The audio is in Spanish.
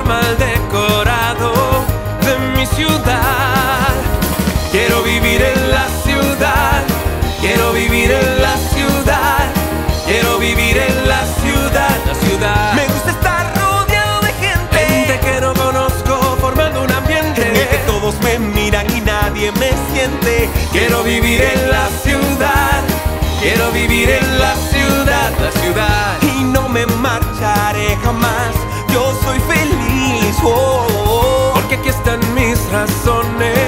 mal decorado de mi ciudad. Quiero vivir en la ciudad, quiero vivir en la ciudad, quiero vivir en la ciudad, la ciudad. Me gusta estar rodeado de gente, gente que no conozco, formando un ambiente en el que todos me miran y nadie me siente. Quiero vivir en la ciudad. Quiero vivir en la ciudad, la ciudad. Y no me marcharé jamás. corazones.